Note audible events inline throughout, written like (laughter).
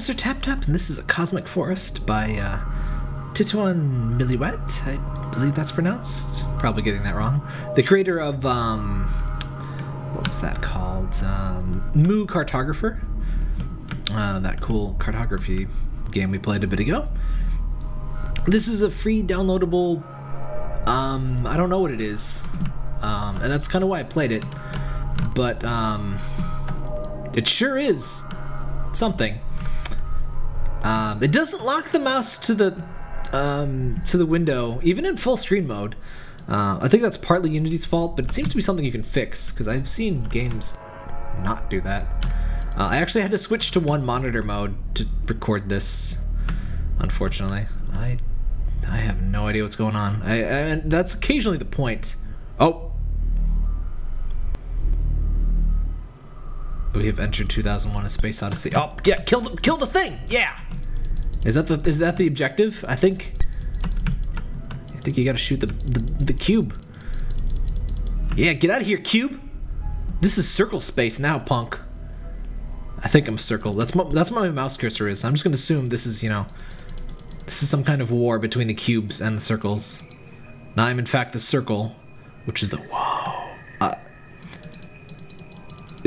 Sir Tap Tap, and this is a Cosmic Forest by uh, Titouan Millet. I believe that's pronounced. Probably getting that wrong. The creator of um, what was that called? Um, Mu Cartographer. Uh, that cool cartography game we played a bit ago. This is a free downloadable. Um, I don't know what it is, um, and that's kind of why I played it. But um, it sure is something. Um, it doesn't lock the mouse to the um, to the window, even in full screen mode. Uh, I think that's partly Unity's fault, but it seems to be something you can fix because I've seen games not do that. Uh, I actually had to switch to one monitor mode to record this. Unfortunately, I I have no idea what's going on. I, and that's occasionally the point. Oh. We have entered 2001: A Space Odyssey. Oh, yeah, kill the kill the thing. Yeah. Is that the is that the objective? I think. I think you got to shoot the, the the cube. Yeah, get out of here, cube. This is circle space now, punk. I think I'm circle. That's my, that's what my mouse cursor is. I'm just gonna assume this is you know, this is some kind of war between the cubes and the circles. Now I'm in fact the circle, which is the whoa.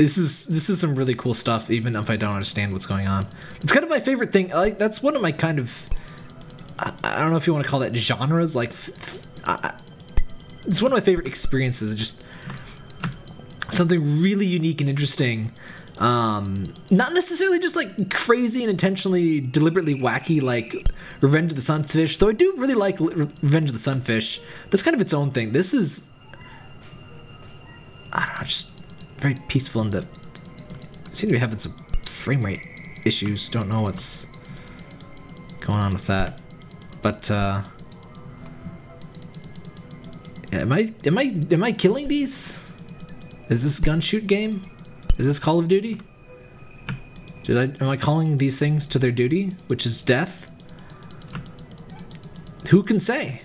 This is this is some really cool stuff, even if I don't understand what's going on. It's kind of my favorite thing. Like that's one of my kind of I, I don't know if you want to call that genres. Like I, it's one of my favorite experiences. Just something really unique and interesting. Um, not necessarily just like crazy and intentionally, deliberately wacky like Revenge of the Sunfish. Though I do really like Revenge of the Sunfish. That's kind of its own thing. This is I don't know, just very peaceful and the seem to be having some frame rate issues. Don't know what's going on with that. But uh Am I am I am I killing these? Is this gun shoot game? Is this Call of Duty? Did I am I calling these things to their duty, which is death? Who can say?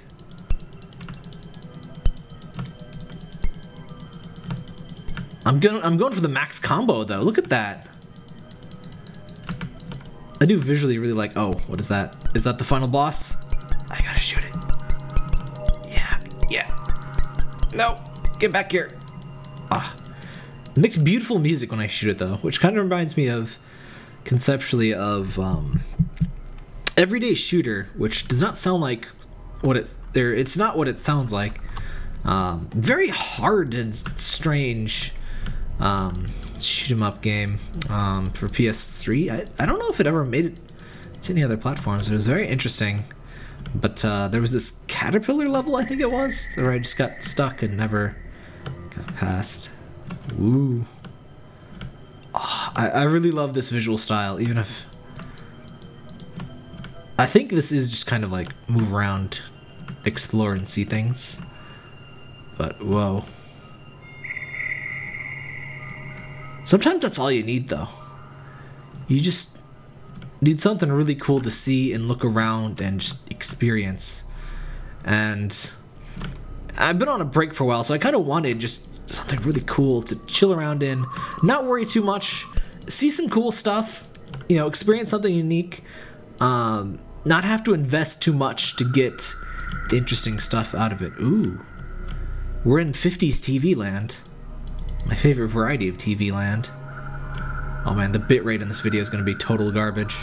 I'm going I'm going for the max combo though. Look at that. I do visually really like oh, what is that? Is that the final boss? I gotta shoot it. Yeah, yeah. No, get back here. Ah. It makes beautiful music when I shoot it though, which kind of reminds me of conceptually of um, everyday shooter, which does not sound like what it's there. It's not what it sounds like. Um, very hard and strange um, shoot 'em up game um, for PS3. I, I don't know if it ever made it to any other platforms. It was very interesting. But uh, there was this caterpillar level, I think it was, where I just got stuck and never got past. Ooh. Oh, I, I really love this visual style, even if... I think this is just kind of like move around, explore and see things. But, whoa. Sometimes that's all you need, though. You just need something really cool to see and look around and just experience. And I've been on a break for a while, so I kind of wanted just something really cool to chill around in, not worry too much, see some cool stuff, you know, experience something unique, um, not have to invest too much to get the interesting stuff out of it. Ooh, we're in 50s TV land. My favorite variety of TV land. Oh man, the bitrate in this video is going to be total garbage.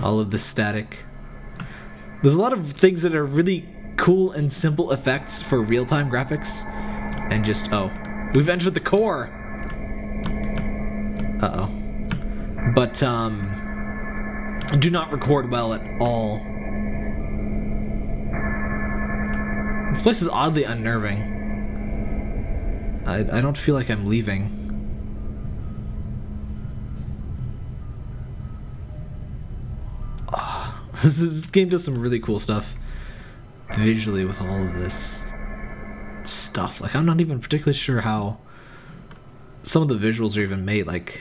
(laughs) All of the static. There's a lot of things that are really cool and simple effects for real-time graphics. And just, oh, we've entered the core. Uh-oh. But, um, do not record well at all. This place is oddly unnerving. I, I don't feel like I'm leaving. Oh, (laughs) this, is, this game does some really cool stuff visually with all of this stuff. Like, I'm not even particularly sure how some of the visuals are even made. Like,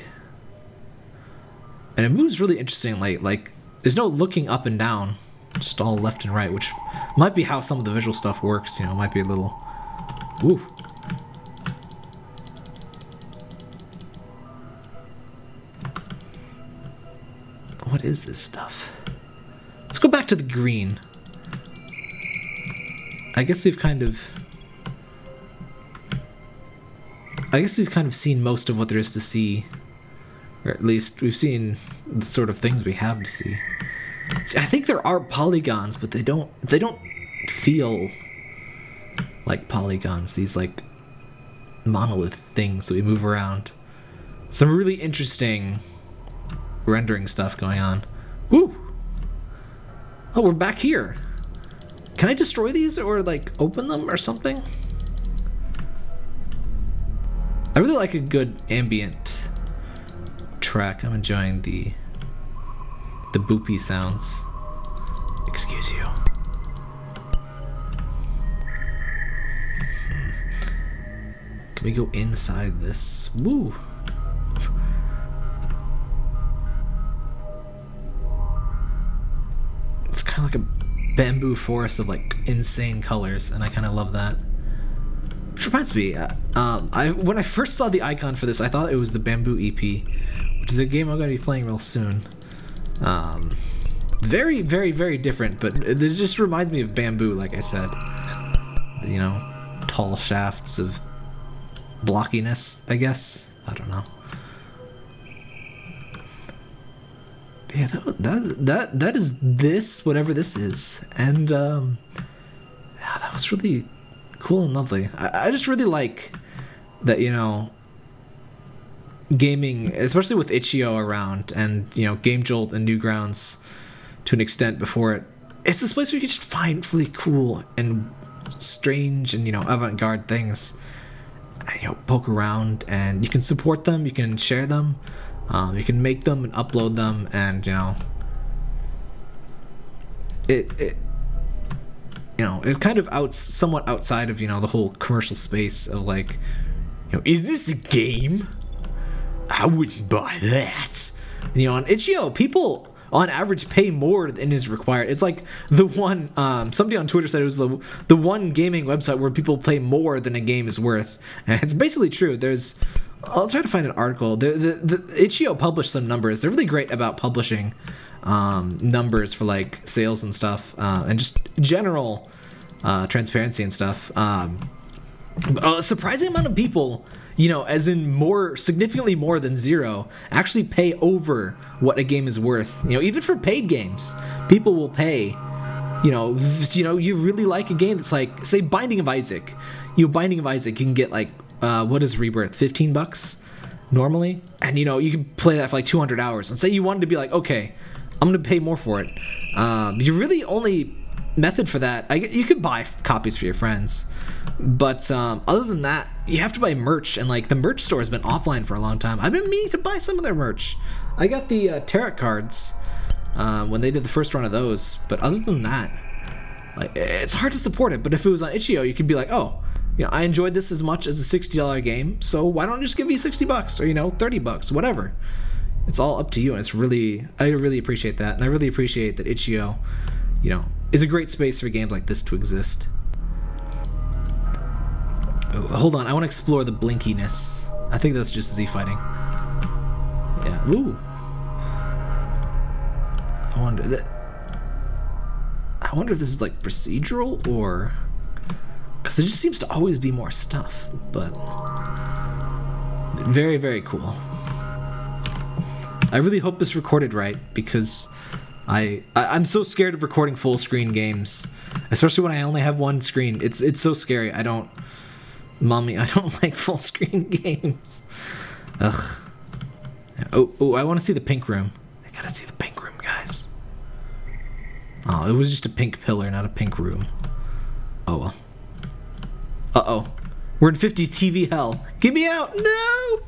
and it moves really interesting. Like, like there's no looking up and down, just all left and right, which might be how some of the visual stuff works. You know, might be a little. Ooh. What is this stuff? Let's go back to the green. I guess we've kind of... I guess we've kind of seen most of what there is to see. Or at least we've seen the sort of things we have to see. see I think there are polygons, but they don't they don't feel like polygons. These like monolith things that we move around. Some really interesting rendering stuff going on. Woo! Oh, we're back here. Can I destroy these or like open them or something? I really like a good ambient track. I'm enjoying the the boopy sounds. Excuse you. Hmm. Can we go inside this? Woo! Of like a bamboo forest of like insane colors, and I kind of love that. Which reminds me, uh, um, I when I first saw the icon for this, I thought it was the Bamboo EP, which is a game I'm going to be playing real soon. Um, very, very, very different, but it, it just reminds me of Bamboo, like I said. You know, tall shafts of blockiness, I guess. I don't know. Yeah, that, that that that is this, whatever this is, and um, yeah, that was really cool and lovely. I, I just really like that, you know, gaming, especially with itch.io around and, you know, Game Jolt and Newgrounds to an extent before it, it's this place where you can just find really cool and strange and, you know, avant garde things. And, you know, poke around and you can support them, you can share them, um, you can make them and upload them, and, you know, it, it you know, it's kind of out somewhat outside of, you know, the whole commercial space of like, you know, is this a game? I wouldn't buy that. And, you know, on itch.io, people on average pay more than is required. It's like the one um, somebody on Twitter said it was the the one gaming website where people pay more than a game is worth, and it's basically true. There's I'll try to find an article. The the, the itch.io published some numbers. They're really great about publishing um, numbers for like sales and stuff, uh, and just general uh, transparency and stuff. Um, a surprising amount of people, you know, as in more significantly more than zero, actually pay over what a game is worth. You know, even for paid games, people will pay. You know, you know, you really like a game that's like, say, Binding of Isaac. You know, Binding of Isaac, you can get like, uh, what is Rebirth? Fifteen bucks normally, and you know, you can play that for like 200 hours. And say you wanted to be like, okay, I'm gonna pay more for it. Um, you really only method for that. I you could buy copies for your friends, but um, other than that, you have to buy merch, and like the merch store has been offline for a long time. I've been meaning to buy some of their merch. I got the uh, tarot cards uh, when they did the first run of those, but other than that, like it's hard to support it. But if it was on itch.io, you could be like, oh. You know, I enjoyed this as much as a sixty dollar game, so why don't I just give you sixty bucks or you know thirty bucks, whatever. It's all up to you and it's really i really appreciate that and i really appreciate that itch.io you know is a great space for games like this to exist. Oh, hold on i want to explore the blinkiness. I think that's just z fighting. Yeah ooh. I wonder that i wonder if this is like procedural or because it just seems to always be more stuff but very very cool I really hope this recorded right because I, I am so scared of recording full screen games, especially when I only have one screen. It's it's so scary. I don't, mommy, I don't (laughs) like full screen (laughs) games. Ugh. Oh oh, I want to see the pink room. I gotta see the pink room, guys. Oh, it was just a pink pillar, not a pink room. Oh well. Uh oh. We're in 50s TV hell. Get me out! No!